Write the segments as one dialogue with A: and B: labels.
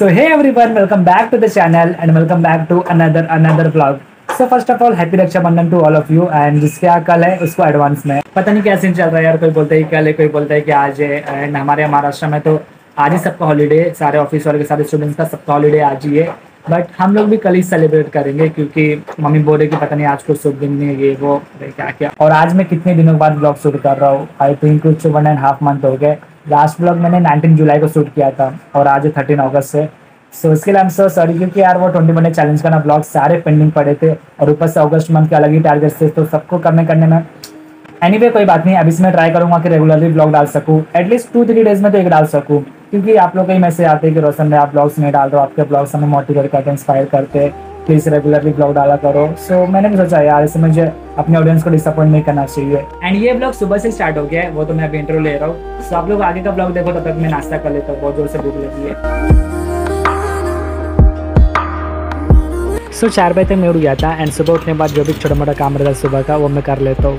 A: So hey everyone, welcome back to the channel and welcome back to another another vlog. So first of all happy Rakshabandhan to all of you and जिसके यहाँ कल है उसको advance में पता नहीं क्या सीन चल रहा है यार कोई बोलता है कल है कोई बोलता है कि आज है एंड हमारे महाराष्ट्र में तो आज ही सबका हॉलीडे सारे ऑफ़िस वाले के सारे स्टूडेंट्स का सबका हॉलीडे आज ही है बट हम लोग भी कल ही सेलिब्रेट करेंगे क्योंकि मम्मी बोल कि पता नहीं आज कुछ शुभ दिन नहीं है ये वो क्या क्या। और आज मैं कितने दिनों के बाद ब्लॉग शूट कर रहा हूँ? आई थिंक कुछ वन एंड हाफ़ मंथ हो गए। लास्ट ब्लॉग मैंने 19 जुलाई को शूट किया था और आज है थर्टीन अगस्त से। सो इसके लिए एम सो सॉरी क्योंकि यार वो ट्वेंटी मिनट चैलेंज करना ब्लॉग सारे पेंडिंग पड़े थे और ऊपर से अगस्त मंथ के अलग ही टारगेट थे तो सबको करने करने में एनी anyway, कोई बात नहीं अभी इसमें ट्राई करूँगा कि रेगुलरली ब्लॉग डाल सकूँ। एटलीस्ट टू थ्री डेज़ में तो एक डाल सकूँ। क्योंकि आप लोग कई मैसेज आते हैं कि रोशन भाई आप ब्लॉग्स नहीं डाल रहे हो आपके ब्लॉग्स हमें मोटिवेट करते इंस्पायर करते प्लीज़ रेगुलरली ब्लॉग डाला करो। सो so, मैंने भी सोचा यार इसे मुझे अपने ऑडियंस को डिसअपॉइंट नहीं करना चाहिए. एंड ये ब्लॉग सुबह से स्टार्ट हो गया है वो तो मैं अभी इंटरव्यू ले रहा हूँ। सो so, आप लोग आगे का ब्लॉग देखो तब तक मैं नाश्ता कर लेता हूँ बहुत ज़ोर से भूख लगी है। सो so, चार बजे तक मैं उठ गया था एंड सुबह उठने के बाद जो भी छोटा मोटा काम रहता है सुबह का वो मैं कर लेता हूँ।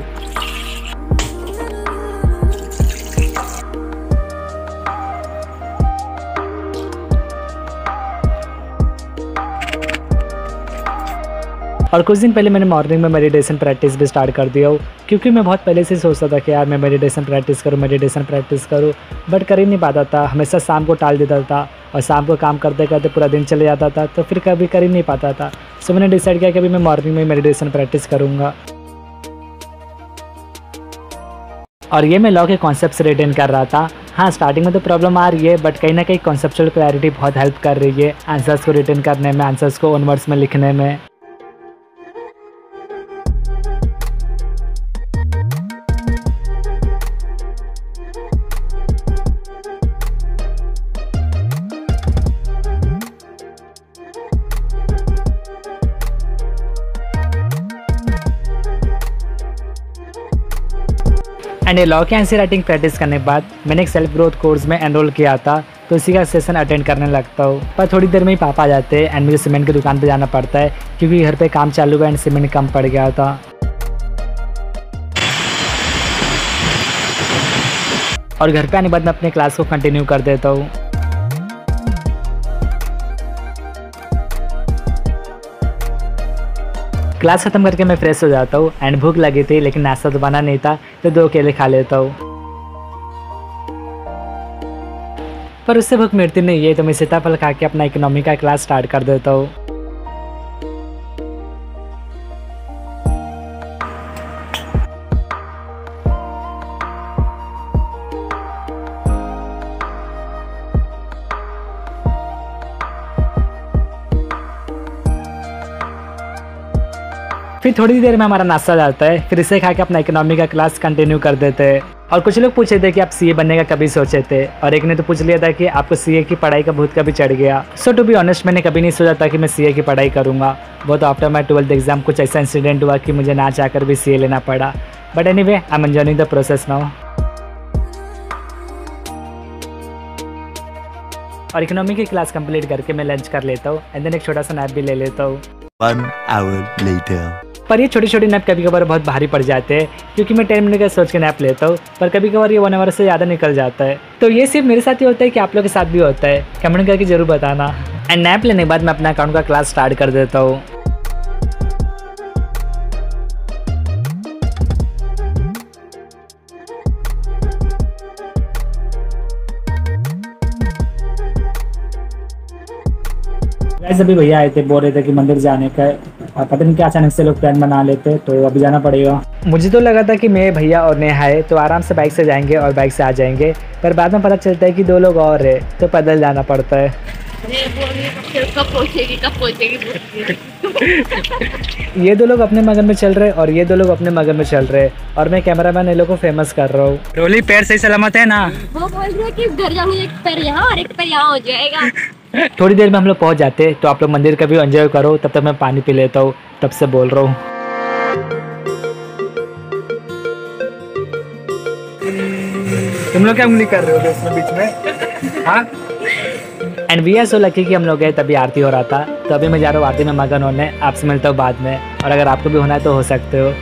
A: और कुछ दिन पहले मैंने मॉर्निंग में मेडिटेशन प्रैक्टिस भी स्टार्ट कर दिया हूँ, क्योंकि मैं बहुत पहले से सोचता था कि यार मैं मेडिटेशन प्रैक्टिस करूँ मेडिटेशन प्रैक्टिस करूँ बट कर ही नहीं पाता था। हमेशा शाम को टाल देता था और शाम को काम करते करते पूरा दिन चले जाता था तो फिर कभी कर ही नहीं पाता था। सो मैंने डिसाइड किया कि अभी मैं मॉर्निंग में मेडिटेशन प्रैक्टिस करूँगा। और ये मैं लॉ के कॉन्सेप्ट से रिटेन कर रहा था। हाँ स्टार्टिंग में तो प्रॉब्लम आ रही है बट कहीं ना कहीं कॉन्सेप्चुअल क्लैरिटी बहुत हेल्प कर रही है आंसर्स को रिटेन करने में आंसर्स को वन वर्ड्स में लिखने में। एंड ये लॉ के आंसर राइटिंग प्रैक्टिस करने के बाद मैंने एक सेल्फ ग्रोथ कोर्स में एनरोल किया था तो इसी का सेशन अटेंड करने लगता हूँ। पर थोड़ी देर में ही पापा आ जाते हैं एंड मुझे सीमेंट की दुकान पर जाना पड़ता है, क्योंकि घर पे काम चालू हुआ एंड सीमेंट कम पड़ गया था। और घर पे आने के बाद मैं अपने क्लास को कंटिन्यू कर देता हूँ। क्लास खत्म करके मैं फ्रेश हो जाता हूँ एंड भूख लगी थी, लेकिन नाश्ता तो बना नहीं था तो दो केले खा लेता हूँ। पर उससे भूख मिटती नहीं है तो मैं सीताफल खा के अपना इकोनॉमी का क्लास स्टार्ट कर देता हूँ। फिर थोड़ी देर में हमारा नाश्ता जाता है, फिर इसे खा के अपना इकोनॉमी का क्लास कंटिन्यू कर देते हैं। और कुछ लोग पूछे थे कि आप सीए बनने का कभी सोचे थे, और एक ने तो पूछ लिया था कि आपको सीए की पढ़ाई का भूत कभी चढ़ गया। सो टू बी ऑनेस्ट मैंने कभी नहीं सोचा था कि मैं सीए की पढ़ाई करूँगा। वो तो आफ्टर माई ट्वेल्थ एग्ज़ाम कुछ ऐसा इंसिडेंट हुआ कि मुझे ना चाहकर भी सी लेना पड़ा। But anyway I am enjoying the process now और इकोनॉमी की क्लास कंप्लीट करके मैं लंच कर लेता हूँ एंड देन एक छोटा सा नैप भी ले लेता हूँ।
B: One hour later.
A: पर ये छोटी छोटी नैप कभी कभार बहुत भारी पड़ जाते हैं, क्योंकि मैं टेन मिनट का सोच के नैप लेता हूँ, पर कभी कभार ये वन आवर से ज़्यादा निकल जाता है। तो ये सिर्फ़ मेरे साथ ही होता है कि आप लोग के साथ भी होता है, कमेंट करके ज़रूर बताना। एंड नैप लेने के बाद मैं अपना अकाउंट का क्लास स्टार्ट कर देता हूँ। वैसे अभी भैया आए थे बोल रहे थे कि मंदिर जाने का और पता नहीं क्या अचानक से लोग प्लान बना लेते तो अभी जाना पड़ेगा। मुझे तो लगा था कि मैं भैया और नेहा है तो आराम से बाइक से जाएँगे और बाइक से आ जाएँगे पर बाद में पता चलता है कि दो लोग और है तो पैदल जाना पड़ता है।
C: कब पहुंचेगी कब पहुंचेगी
A: ये दो लोग अपने मगन में चल रहे और ये दो लोग अपने मगन में चल रहे और मैं कैमरामैन इन लोग को फ़ेमस कर रहा हूँ। रोली पैर सही सलामत है ना?
C: वो बोल रहे हैं कि घर जाऊँगी एक पैर यहाँ और एक पैर यहाँ हो जाएगा।
A: थोड़ी देर में हम लोग पहुँच जाते हैं। तो आप लोग मंदिर का भी एंजॉय करो। तब तक मैं पानी पी लेता हूँ। तब से बोल रहा हूँ। तुम लोग क्या उंगली कर रहे हो इसमें बीच में? हाँ? And we are so lucky कि हम लोग गए तभी आरती हो रहा था। तो अभी मैं जा रहा हूँ आरती में मगन होने। आपसे मिलता हूँ बाद में। और अगर आपको भी होना है तो हो सकते हो।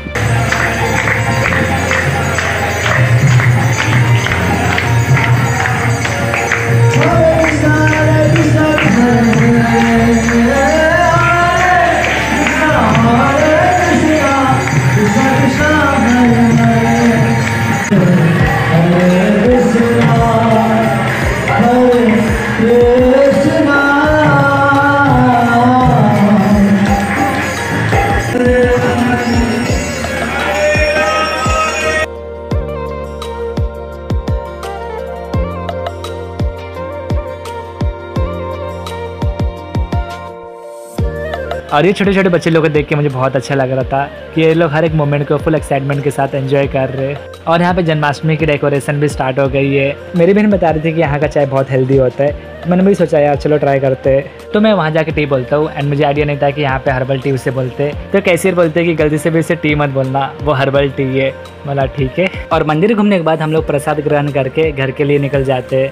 A: और ये छोटे छोटे बच्चे लोग को देख के मुझे बहुत अच्छा लग रहा था कि ये लोग हर एक मोमेंट को फुल एक्साइटमेंट के साथ एंजॉय कर रहे और यहाँ पे जन्माष्टमी की डेकोरेशन भी स्टार्ट हो गई है। मेरी बहन बता रही थी कि यहाँ का चाय बहुत हेल्दी होता है। मैंने भी सोचा, यार चलो ट्राई करते हैं। तो मैं वहाँ जाके टी बोलता हूँ एंड मुझे आइडिया नहीं था कि यहाँ पे हर्बल टी उसे बोलते तो कैशियर बोलते कि गलती से भी उसे टी मत बोलना, वो हर्बल टी है। बोला, ठीक है। और मंदिर घूमने के बाद हम लोग प्रसाद ग्रहण करके घर के लिए निकल जाते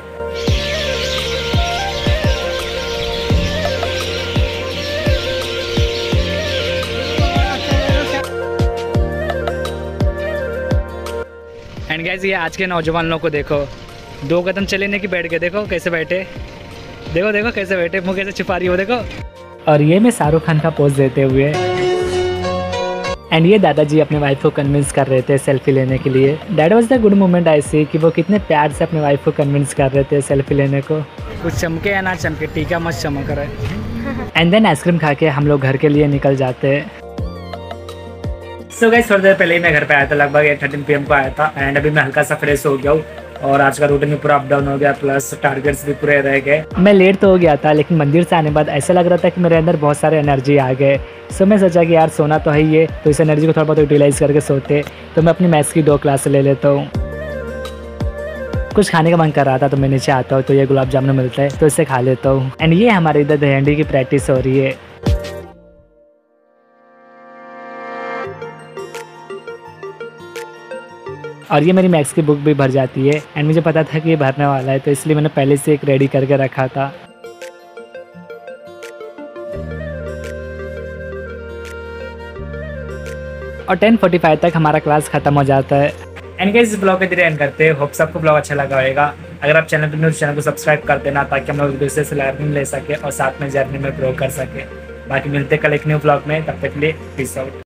A: ये आज के नौजवान लोग को देखो। दो कदम चलेने की बैठ गए। देखो कैसे बैठे। देखो देखो कैसे बैठे। मुँह कैसे छुपा रही हो देखो। और ये मैं शाहरुख खान का पोज देते हुए। एंड ये दादाजी अपने वाइफ को कन्विंस कर रहे थे सेल्फी लेने के लिए। Dad was the good moment I see कि वो कितने प्यार से अपने वाइफ को कन्विंस कर रहे थे सेल्फी लेने को। कुछ चमके या ना चमके टीका मत चमक रहा। एंड देन आइसक्रीम खा के हम लोग घर के लिए निकल जाते। हैं सो गई थोड़ी देर पहले ही मैं घर पे आया था, लगभग एट थर्टीन पी को आया था एंड अभी मैं हल्का सा फ्रेश हो गया हूँ, और आज का रूटीन भी पूरा अप डाउन हो गया प्लस टारगेट्स भी पूरे रह गए। मैं लेट तो हो गया था, लेकिन मंदिर से आने बाद ऐसा लग रहा था कि मेरे अंदर बहुत सारे एनर्जी आ गए। सो मैं सोचा कि यार, सोना तो है ही है तो इस एनर्जी को थोड़ा बहुत यूटिलाइज करके सोते तो मैं अपनी मैथ्स की दो क्लास ले लेता हूँ। कुछ खाने का मन कर रहा था तो मैं नीचे आता हूँ तो ये गुलाब जामुन मिलता है तो इसे खा लेता हूँ। एंड ये हमारे इधर दहंडी की प्रैक्टिस हो रही है। और ये मेरी मैथ्स की बुक भी भर जाती है एंड मुझे पता था कि ये भरने वाला है तो इसलिए मैंने पहले से एक रेडी करके रखा था। और 10:45 तक हमारा क्लास खत्म हो जाता है। एंड गाइस इस ब्लॉग के धीरे एंड करते हैं। होप सबको ब्लॉग अच्छा लगा होगा। अगर आप चैनल पर न्यू चैनल को सब्सक्राइब कर देना, ताकि हम लोग एक दूसरे से लर्निंग ले सके और साथ में जर्नी में ग्रो कर सके। बाकी मिलते कल एक न्यू ब्लॉग में। तब तक के लिए पीस आउट